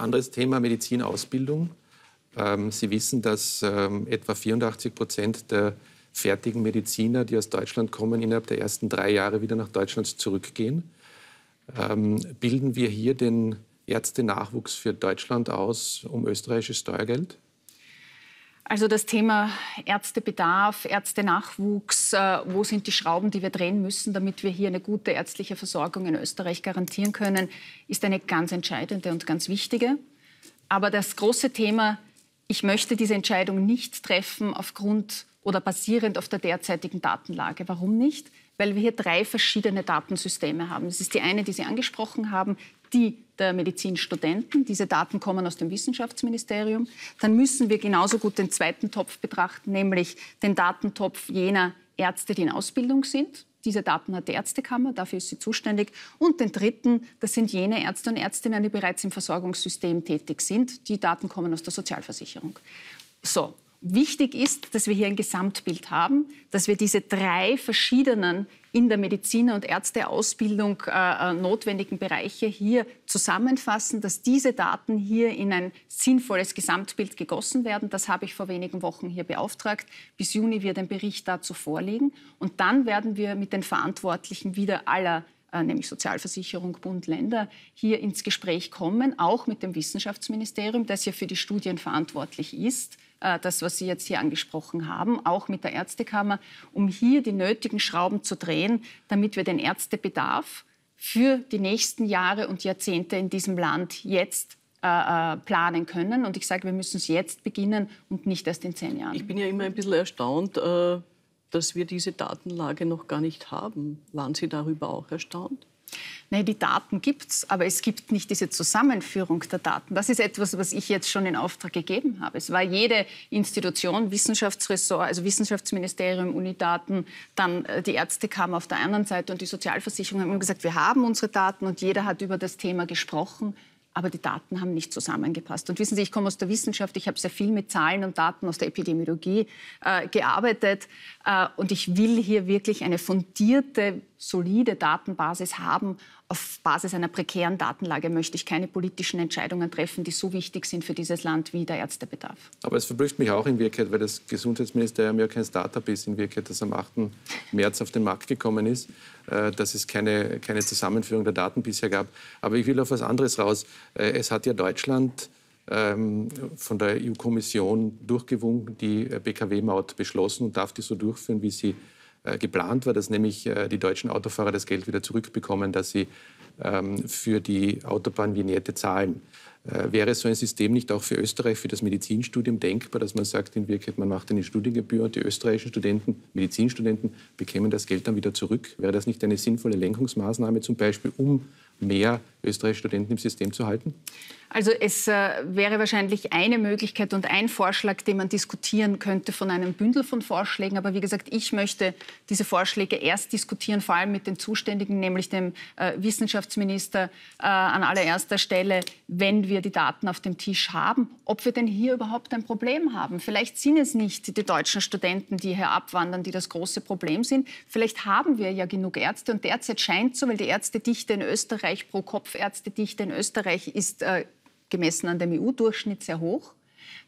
anderes Thema Medizinausbildung. Ähm, Sie wissen, dass ähm, etwa 84 Prozent der fertigen Mediziner, die aus Deutschland kommen, innerhalb der ersten drei Jahre wieder nach Deutschland zurückgehen. Ähm, bilden wir hier den Ärztenachwuchs für Deutschland aus um österreichisches Steuergeld? Also das Thema Ärztebedarf, Ärztenachwuchs, äh, wo sind die Schrauben, die wir drehen müssen, damit wir hier eine gute ärztliche Versorgung in Österreich garantieren können, ist eine ganz entscheidende und ganz wichtige. Aber das große Thema, ich möchte diese Entscheidung nicht treffen aufgrund oder basierend auf der derzeitigen Datenlage. Warum nicht? Weil wir hier drei verschiedene Datensysteme haben. Das ist die eine, die Sie angesprochen haben, die der Medizinstudenten. Diese Daten kommen aus dem Wissenschaftsministerium. Dann müssen wir genauso gut den zweiten Topf betrachten, nämlich den Datentopf jener Ärzte, die in Ausbildung sind. Diese Daten hat die Ärztekammer, dafür ist sie zuständig. Und den dritten, das sind jene Ärzte und Ärztinnen, die bereits im Versorgungssystem tätig sind. Die Daten kommen aus der Sozialversicherung. So, Wichtig ist, dass wir hier ein Gesamtbild haben, dass wir diese drei verschiedenen in der Mediziner- und Ärzteausbildung äh, äh, notwendigen Bereiche hier zusammenfassen, dass diese Daten hier in ein sinnvolles Gesamtbild gegossen werden. Das habe ich vor wenigen Wochen hier beauftragt. Bis Juni wird ein Bericht dazu vorliegen. Und dann werden wir mit den Verantwortlichen wieder aller äh, nämlich Sozialversicherung, Bund, Länder, hier ins Gespräch kommen, auch mit dem Wissenschaftsministerium, das ja für die Studien verantwortlich ist, das, was Sie jetzt hier angesprochen haben, auch mit der Ärztekammer, um hier die nötigen Schrauben zu drehen, damit wir den Ärztebedarf für die nächsten Jahre und Jahrzehnte in diesem Land jetzt äh, planen können. Und ich sage, wir müssen es jetzt beginnen und nicht erst in zehn Jahren. Ich bin ja immer ein bisschen erstaunt, äh dass wir diese Datenlage noch gar nicht haben. Waren Sie darüber auch erstaunt? Nein, die Daten gibt es, aber es gibt nicht diese Zusammenführung der Daten. Das ist etwas, was ich jetzt schon in Auftrag gegeben habe. Es war jede Institution, Wissenschaftsressort, also Wissenschaftsministerium, Unidaten, dann äh, die Ärztekammer auf der anderen Seite und die Sozialversicherung haben gesagt, wir haben unsere Daten und jeder hat über das Thema gesprochen aber die Daten haben nicht zusammengepasst. Und wissen Sie, ich komme aus der Wissenschaft, ich habe sehr viel mit Zahlen und Daten aus der Epidemiologie äh, gearbeitet äh, und ich will hier wirklich eine fundierte, solide Datenbasis haben, auf Basis einer prekären Datenlage möchte ich keine politischen Entscheidungen treffen, die so wichtig sind für dieses Land wie der Ärztebedarf. Aber es verblüfft mich auch in Wirklichkeit, weil das Gesundheitsministerium ja kein Startup ist, in Wirklichkeit, das am 8. März auf den Markt gekommen ist, äh, dass es keine, keine Zusammenführung der Daten bisher gab. Aber ich will auf was anderes raus. Äh, es hat ja Deutschland ähm, von der EU-Kommission durchgewunken, die BKW-Maut beschlossen und darf die so durchführen, wie sie äh, geplant war, dass nämlich äh, die deutschen Autofahrer das Geld wieder zurückbekommen, das sie ähm, für die Autobahnvignette zahlen. Äh, wäre so ein System nicht auch für Österreich, für das Medizinstudium denkbar, dass man sagt, in Wirklichkeit, man macht eine Studiengebühr und die österreichischen Studenten, Medizinstudenten, bekämen das Geld dann wieder zurück? Wäre das nicht eine sinnvolle Lenkungsmaßnahme zum Beispiel, um mehr österreichische Studenten im System zu halten? Also es äh, wäre wahrscheinlich eine Möglichkeit und ein Vorschlag, den man diskutieren könnte von einem Bündel von Vorschlägen. Aber wie gesagt, ich möchte diese Vorschläge erst diskutieren, vor allem mit den Zuständigen, nämlich dem äh, Wissenschaftsminister äh, an allererster Stelle, wenn wir die Daten auf dem Tisch haben, ob wir denn hier überhaupt ein Problem haben. Vielleicht sind es nicht die deutschen Studenten, die hier abwandern, die das große Problem sind. Vielleicht haben wir ja genug Ärzte und derzeit scheint so, weil die Ärztedichte in Österreich pro Kopf Ärztedichte in Österreich ist äh, gemessen an dem EU-Durchschnitt sehr hoch.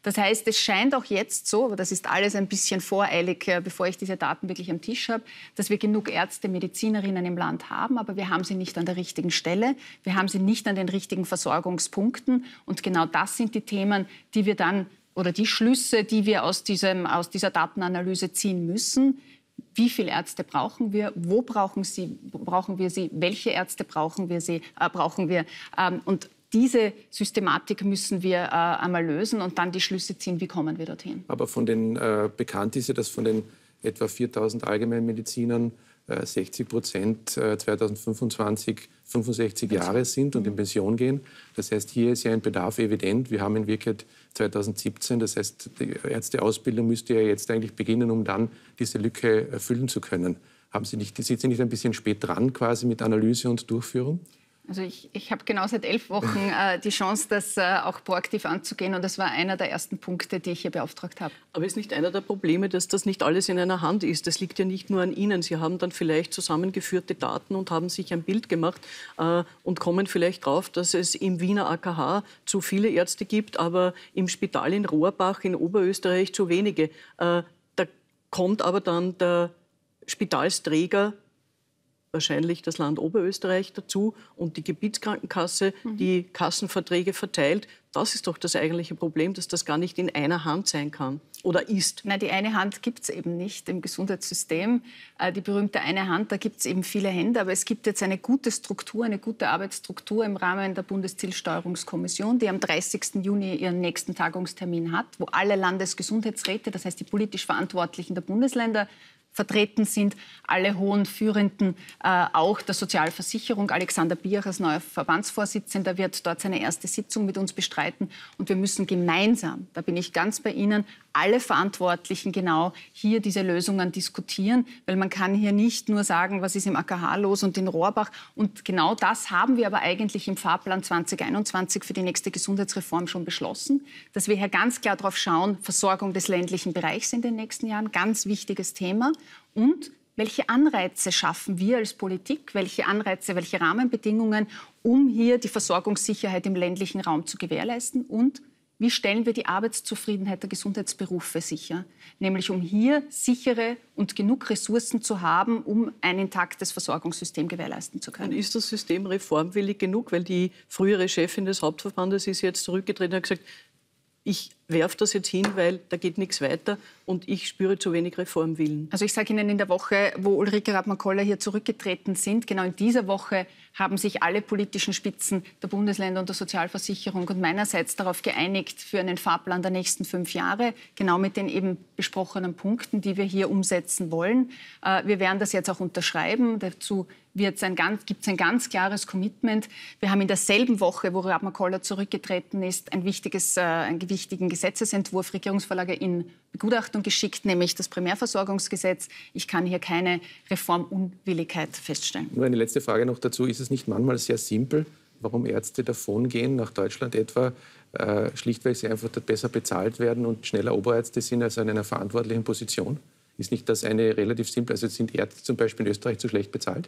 Das heißt, es scheint auch jetzt so, aber das ist alles ein bisschen voreilig, äh, bevor ich diese Daten wirklich am Tisch habe, dass wir genug Ärzte, Medizinerinnen im Land haben, aber wir haben sie nicht an der richtigen Stelle, wir haben sie nicht an den richtigen Versorgungspunkten. Und genau das sind die Themen, die wir dann oder die Schlüsse, die wir aus, diesem, aus dieser Datenanalyse ziehen müssen. Wie viele Ärzte brauchen wir? Wo brauchen, sie, brauchen wir sie? Welche Ärzte brauchen wir sie? Äh, brauchen wir? Ähm, und diese Systematik müssen wir äh, einmal lösen und dann die Schlüsse ziehen, wie kommen wir dorthin. Aber von den äh, bekannt ist ja, dass von den etwa 4000 Allgemeinmedizinern 60 äh, Prozent 2025 äh, 65 Jahre sind und in Pension gehen. Das heißt, hier ist ja ein Bedarf evident. Wir haben in Wirklichkeit 2017, das heißt, die Ärzteausbildung müsste ja jetzt eigentlich beginnen, um dann diese Lücke erfüllen zu können. Haben Sie nicht, sind Sie nicht ein bisschen spät dran quasi mit Analyse und Durchführung? Also ich, ich habe genau seit elf Wochen äh, die Chance, das äh, auch proaktiv anzugehen. Und das war einer der ersten Punkte, die ich hier beauftragt habe. Aber ist nicht einer der Probleme, dass das nicht alles in einer Hand ist? Das liegt ja nicht nur an Ihnen. Sie haben dann vielleicht zusammengeführte Daten und haben sich ein Bild gemacht äh, und kommen vielleicht drauf, dass es im Wiener AKH zu viele Ärzte gibt, aber im Spital in Rohrbach in Oberösterreich zu wenige. Äh, da kommt aber dann der Spitalsträger wahrscheinlich das Land Oberösterreich dazu und die Gebietskrankenkasse, mhm. die Kassenverträge verteilt. Das ist doch das eigentliche Problem, dass das gar nicht in einer Hand sein kann oder ist. Nein, die eine Hand gibt es eben nicht im Gesundheitssystem. Äh, die berühmte eine Hand, da gibt es eben viele Hände. Aber es gibt jetzt eine gute Struktur, eine gute Arbeitsstruktur im Rahmen der Bundeszielsteuerungskommission, die am 30. Juni ihren nächsten Tagungstermin hat, wo alle Landesgesundheitsräte, das heißt die politisch Verantwortlichen der Bundesländer, vertreten sind, alle hohen Führenden, äh, auch der Sozialversicherung. Alexander Bier als neuer Verbandsvorsitzender wird dort seine erste Sitzung mit uns bestreiten. Und wir müssen gemeinsam, da bin ich ganz bei Ihnen, alle Verantwortlichen genau hier diese Lösungen diskutieren, weil man kann hier nicht nur sagen, was ist im AKH los und in Rohrbach. Und genau das haben wir aber eigentlich im Fahrplan 2021 für die nächste Gesundheitsreform schon beschlossen, dass wir hier ganz klar darauf schauen, Versorgung des ländlichen Bereichs in den nächsten Jahren, ganz wichtiges Thema. Und welche Anreize schaffen wir als Politik, welche Anreize, welche Rahmenbedingungen, um hier die Versorgungssicherheit im ländlichen Raum zu gewährleisten und wie stellen wir die Arbeitszufriedenheit der Gesundheitsberufe sicher? Nämlich um hier sichere und genug Ressourcen zu haben, um ein intaktes Versorgungssystem gewährleisten zu können. Dann ist das System reformwillig genug? Weil die frühere Chefin des Hauptverbandes ist jetzt zurückgetreten und hat gesagt, ich werfe das jetzt hin, weil da geht nichts weiter und ich spüre zu wenig Reformwillen. Also ich sage Ihnen, in der Woche, wo Ulrike Radmann-Koller hier zurückgetreten sind, genau in dieser Woche haben sich alle politischen Spitzen der Bundesländer und der Sozialversicherung und meinerseits darauf geeinigt für einen Fahrplan der nächsten fünf Jahre, genau mit den eben besprochenen Punkten, die wir hier umsetzen wollen. Äh, wir werden das jetzt auch unterschreiben. Dazu gibt es ein ganz klares Commitment. Wir haben in derselben Woche, wo Radmann Koller zurückgetreten ist, ein wichtiges, äh, einen wichtigen Gesetzesentwurf Regierungsvorlage in Begutachtung geschickt, nämlich das Primärversorgungsgesetz. Ich kann hier keine Reformunwilligkeit feststellen. Nur eine letzte Frage noch dazu. Ist es nicht manchmal sehr simpel, warum Ärzte davongehen nach Deutschland etwa, äh, schlicht weil sie einfach dort besser bezahlt werden und schneller Oberärzte sind als in einer verantwortlichen Position? Ist nicht das eine relativ simple, also sind Ärzte zum Beispiel in Österreich zu schlecht bezahlt?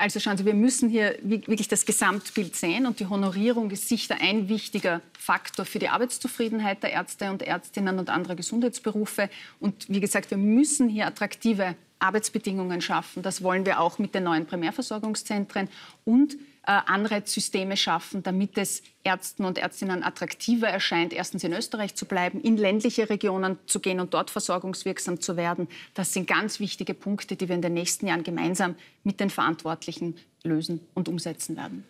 Also schauen Sie, wir müssen hier wirklich das Gesamtbild sehen und die Honorierung ist sicher ein wichtiger Faktor für die Arbeitszufriedenheit der Ärzte und Ärztinnen und anderer Gesundheitsberufe. Und wie gesagt, wir müssen hier attraktive Arbeitsbedingungen schaffen. Das wollen wir auch mit den neuen Primärversorgungszentren und Anreizsysteme schaffen, damit es Ärzten und Ärztinnen attraktiver erscheint, erstens in Österreich zu bleiben, in ländliche Regionen zu gehen und dort versorgungswirksam zu werden. Das sind ganz wichtige Punkte, die wir in den nächsten Jahren gemeinsam mit den Verantwortlichen lösen und umsetzen werden.